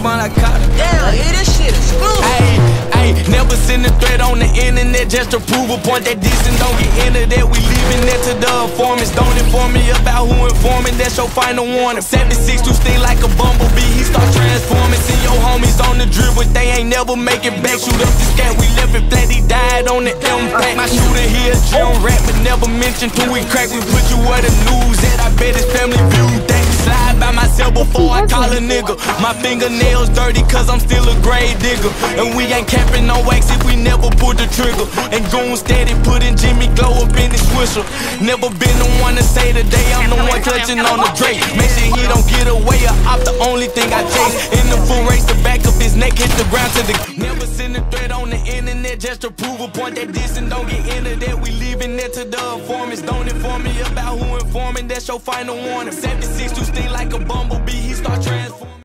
I caught her. Damn, yeah, this shit is smooth. Ayy, ayy, never send a threat on the internet just to prove a point that decent don't get into that. We leaving that to the informants. Don't inform me about who informing, that's your final warning. 76 to sting like a bumblebee, he start transforming. See your homies on the drip, but they ain't never make it back. Shoot up the scat, we left it flat, he died on the impact. My shooter here, Jim rap, but never mentioned who we crack. We put you where the news at, nigga. My fingernails dirty cause I'm still a grave digger. And we ain't capping no wax if we never pull the trigger. And goon steady putting Jimmy Glow up in his swisher. Never been the one to say today I'm the one clutching on the Drake. Make sure he don't get away or I'm the only thing I chase. In the full race, the back of his neck hit the ground to the. Never send a threat on the internet just to prove a point that this and don't get into that. We leaving it to the informants. Don't inform me about who informing, that's your final warning. 76 to sting